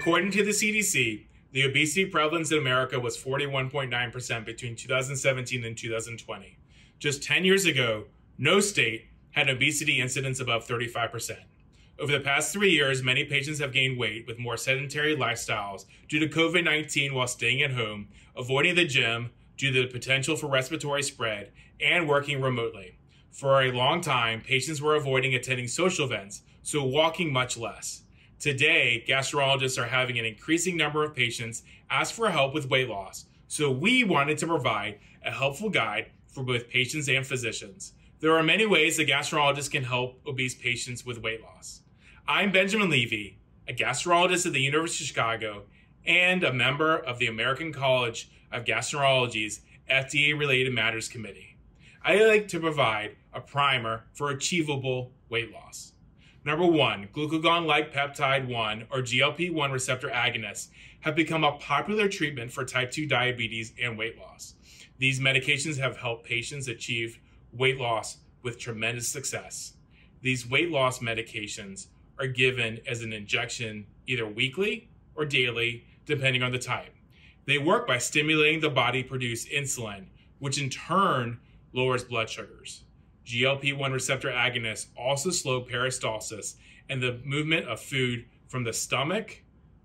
According to the CDC, the obesity prevalence in America was 41.9% between 2017 and 2020. Just 10 years ago, no state had an obesity incidence above 35%. Over the past three years, many patients have gained weight with more sedentary lifestyles due to COVID 19 while staying at home, avoiding the gym due to the potential for respiratory spread, and working remotely. For a long time, patients were avoiding attending social events, so walking much less. Today, gastroenterologists are having an increasing number of patients ask for help with weight loss, so we wanted to provide a helpful guide for both patients and physicians. There are many ways a gastroenterologist can help obese patients with weight loss. I'm Benjamin Levy, a gastroenterologist at the University of Chicago and a member of the American College of Gastroenterology's FDA Related Matters Committee. I like to provide a primer for achievable weight loss. Number one, glucagon like peptide 1 or GLP 1 receptor agonists have become a popular treatment for type 2 diabetes and weight loss. These medications have helped patients achieve weight loss with tremendous success. These weight loss medications are given as an injection either weekly or daily, depending on the type. They work by stimulating the body produce insulin, which in turn lowers blood sugars. GLP 1 receptor agonists also slow peristalsis and the movement of food from the stomach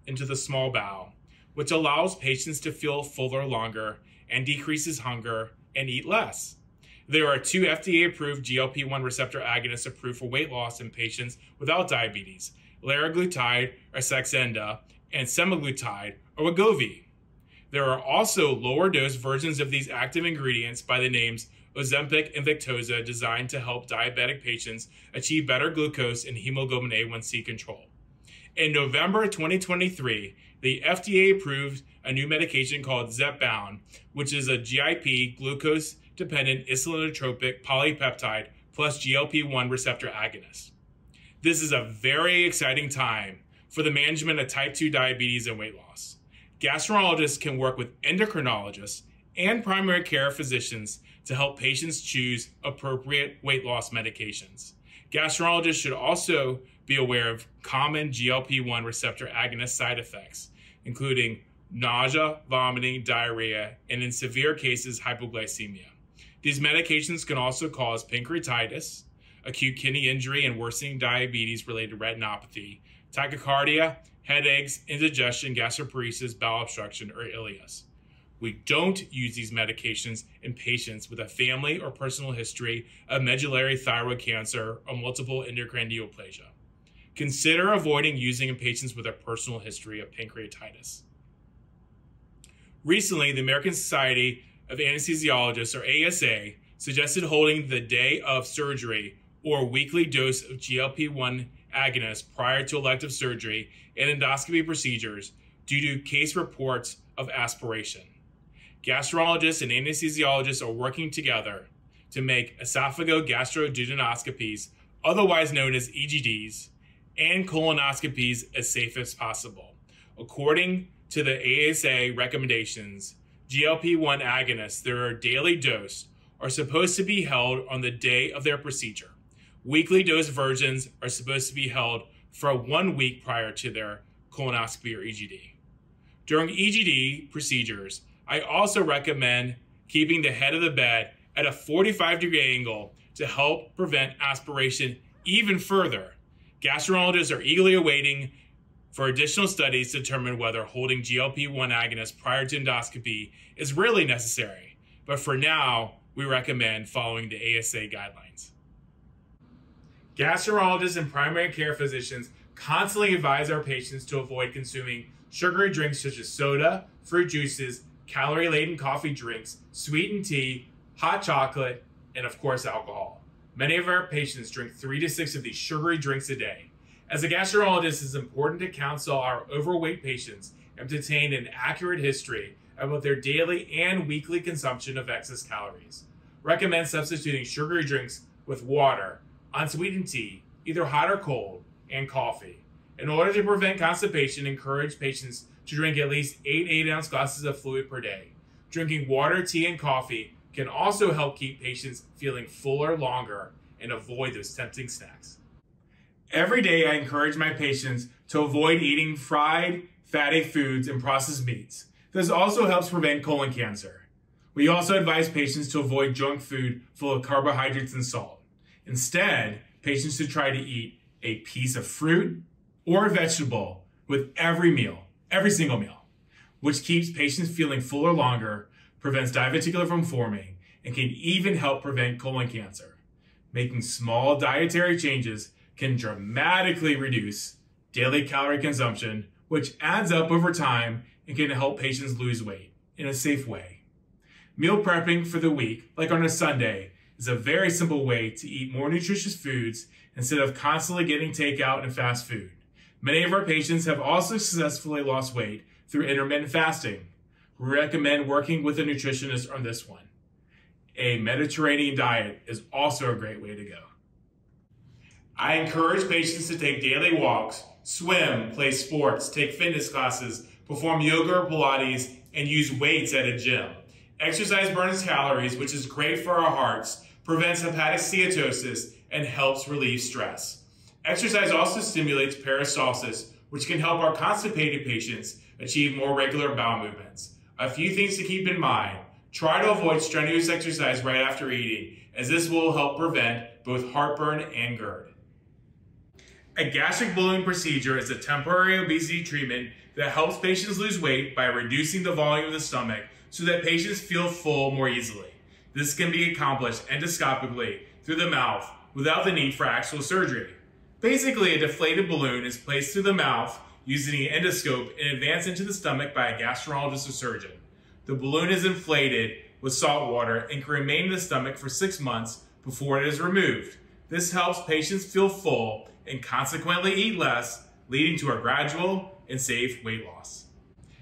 into the small bowel, which allows patients to feel fuller longer and decreases hunger and eat less. There are two FDA approved GLP 1 receptor agonists approved for weight loss in patients without diabetes liraglutide or Saxenda and semaglutide or Wegovy. There are also lower dose versions of these active ingredients by the names Ozempic and Victoza designed to help diabetic patients achieve better glucose and hemoglobin A1C control. In November 2023, the FDA approved a new medication called Zepbound, which is a GIP glucose dependent insulinotropic polypeptide plus GLP 1 receptor agonist. This is a very exciting time for the management of type 2 diabetes and weight loss. Gastroenterologists can work with endocrinologists and primary care physicians to help patients choose appropriate weight loss medications. Gastroenterologists should also be aware of common GLP 1 receptor agonist side effects, including nausea, vomiting, diarrhea, and in severe cases, hypoglycemia. These medications can also cause pancreatitis, acute kidney injury, and worsening diabetes related retinopathy, tachycardia, headaches, indigestion, gastroparesis, bowel obstruction, or ileus. We don't use these medications in patients with a family or personal history of medullary thyroid cancer or multiple endocrine neoplasia. Consider avoiding using in patients with a personal history of pancreatitis. Recently, the American Society of Anesthesiologists, or ASA, suggested holding the day of surgery or weekly dose of GLP 1 agonist prior to elective surgery and endoscopy procedures due to case reports of aspiration. Gastroenterologists and anesthesiologists are working together to make esophagogastroduodenoscopies, otherwise known as EGDs, and colonoscopies as safe as possible. According to the ASA recommendations, GLP 1 agonists that are daily dose are supposed to be held on the day of their procedure. Weekly dose versions are supposed to be held for one week prior to their colonoscopy or EGD. During EGD procedures, I also recommend keeping the head of the bed at a 45 degree angle to help prevent aspiration even further. Gastroenterologists are eagerly awaiting for additional studies to determine whether holding GLP 1 agonists prior to endoscopy is really necessary. But for now, we recommend following the ASA guidelines. Gastroenterologists and primary care physicians constantly advise our patients to avoid consuming sugary drinks such as soda, fruit juices, calorie laden coffee drinks, sweetened tea, hot chocolate, and of course, alcohol. Many of our patients drink three to six of these sugary drinks a day. As a gastroenterologist, it's important to counsel our overweight patients and obtain an accurate history about their daily and weekly consumption of excess calories. Recommend substituting sugary drinks with water, unsweetened tea, either hot or cold, and coffee. In order to prevent constipation, encourage patients to drink at least 8 8 ounce glasses of fluid per day. Drinking water, tea, and coffee can also help keep patients feeling fuller longer and avoid those tempting snacks. Every day, I encourage my patients to avoid eating fried, fatty foods, and processed meats. This also helps prevent colon cancer. We also advise patients to avoid junk food full of carbohydrates and salt. Instead, patients should try to eat a piece of fruit or a vegetable with every meal, every single meal, which keeps patients feeling fuller longer, prevents diverticula from forming, and can even help prevent colon cancer. Making small dietary changes can dramatically reduce daily calorie consumption, which adds up over time and can help patients lose weight in a safe way. Meal prepping for the week, like on a Sunday, is a very simple way to eat more nutritious foods instead of constantly getting takeout and fast food. Many of our patients have also successfully lost weight through intermittent fasting. We recommend working with a nutritionist on this one. A Mediterranean diet is also a great way to go. I encourage patients to take daily walks, swim, play sports, take fitness classes, perform yoga or Pilates, and use weights at a gym. Exercise burns calories, which is great for our hearts, prevents hepatic steatosis, and helps relieve stress. Exercise also stimulates peristalsis, which can help our constipated patients achieve more regular bowel movements. A few things to keep in mind. Try to avoid strenuous exercise right after eating, as this will help prevent both heartburn and GERD. A gastric balloon procedure is a temporary obesity treatment that helps patients lose weight by reducing the volume of the stomach so that patients feel full more easily. This can be accomplished endoscopically through the mouth without the need for actual surgery. Basically, a deflated balloon is placed through the mouth using an endoscope and advanced into the stomach by a gastroenterologist or surgeon. The balloon is inflated with salt water and can remain in the stomach for six months before it is removed. This helps patients feel full and consequently eat less, leading to a gradual and safe weight loss.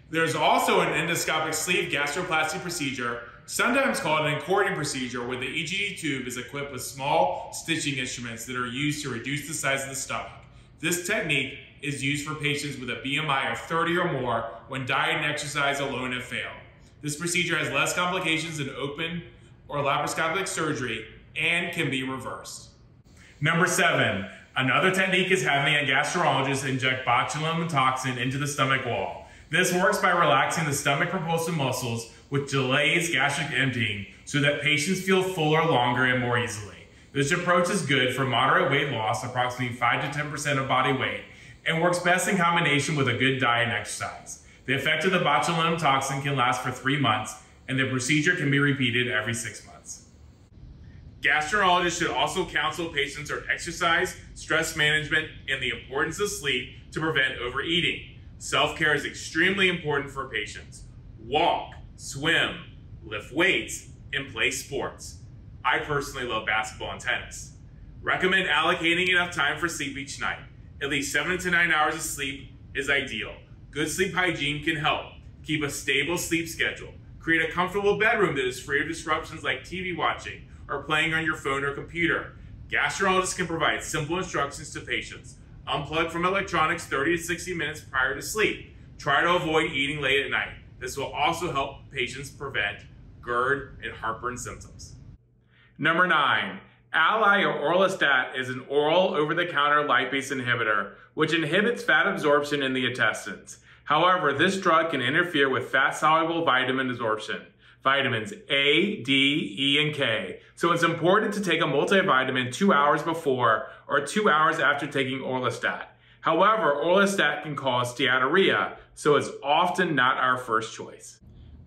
There's also an endoscopic sleeve gastroplasty procedure, sometimes called an Accordion procedure, where the EGD tube is equipped with small stitching instruments that are used to reduce the size of the stomach. This technique is used for patients with a BMI of 30 or more when diet and exercise alone have failed. This procedure has less complications than open or laparoscopic surgery and can be reversed. Number seven, another technique is having a gastroenterologist inject botulinum toxin into the stomach wall. This works by relaxing the stomach propulsive muscles, which delays gastric emptying so that patients feel fuller longer and more easily. This approach is good for moderate weight loss, approximately 5 to 10% of body weight, and works best in combination with a good diet and exercise. The effect of the botulinum toxin can last for three months, and the procedure can be repeated every six months. Gastroenterologists should also counsel patients on exercise, stress management, and the importance of sleep to prevent overeating. Self care is extremely important for patients. Walk, swim, lift weights, and play sports. I personally love basketball and tennis. Recommend allocating enough time for sleep each night. At least seven to nine hours of sleep is ideal. Good sleep hygiene can help. Keep a stable sleep schedule. Create a comfortable bedroom that is free of disruptions like TV watching or playing on your phone or computer. Gastroenterologists can provide simple instructions to patients Unplug from electronics 30 to 60 minutes prior to sleep. Try to avoid eating late at night. This will also help patients prevent GERD and heartburn symptoms. Number nine, Alli or Orlistat is an oral over-the-counter lipase inhibitor, which inhibits fat absorption in the intestines. However, this drug can interfere with fat-soluble vitamin absorption vitamins A, D, E, and K. So it's important to take a multivitamin two hours before or two hours after taking Orlistat. However, Orlistat can cause steatorrhea, so it's often not our first choice.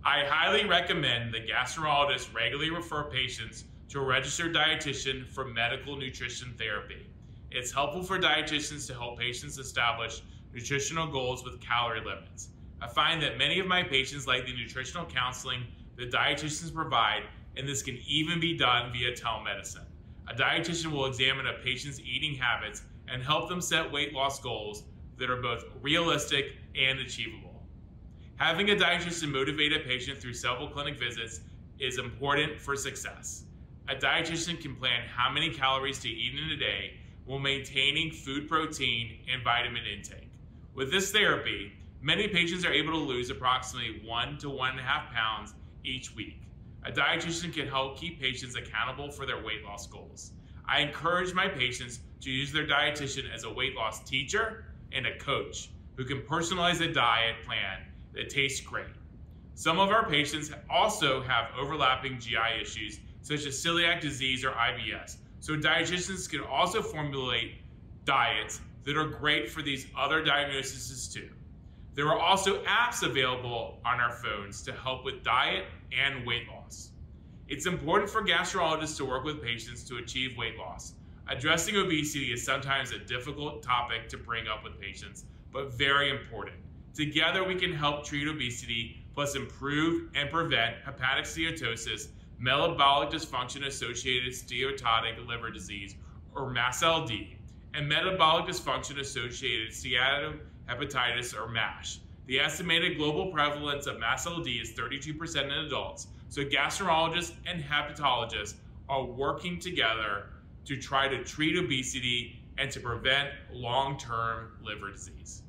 I highly recommend the gastroenterologist regularly refer patients to a registered dietitian for medical nutrition therapy. It's helpful for dietitians to help patients establish nutritional goals with calorie limits. I find that many of my patients like the nutritional counseling the dietitians provide, and this can even be done via telemedicine. A dietitian will examine a patient's eating habits and help them set weight loss goals that are both realistic and achievable. Having a dietitian motivate a patient through several clinic visits is important for success. A dietitian can plan how many calories to eat in a day while maintaining food protein and vitamin intake. With this therapy, many patients are able to lose approximately one to one and a half pounds each week. A dietitian can help keep patients accountable for their weight loss goals. I encourage my patients to use their dietitian as a weight loss teacher and a coach. who can personalize a diet plan that tastes great. Some of our patients also have overlapping GI issues, such as celiac disease or IBS, so dietitians can also formulate diets that are great for these other diagnoses too. There are also apps available on our phones to help with diet and weight loss. It's important for gastrologists to work with patients to achieve weight loss. Addressing obesity is sometimes a difficult topic to bring up with patients, but very important. Together, we can help treat obesity, plus improve and prevent hepatic steatosis, metabolic dysfunction associated steatotic liver disease, or MASLD, and metabolic dysfunction associated steatohepatitis, or MASH. The estimated global prevalence of MASLD is 32% in adults, so gastroenterologists and hepatologists are working together to try to treat obesity and to prevent long-term liver disease.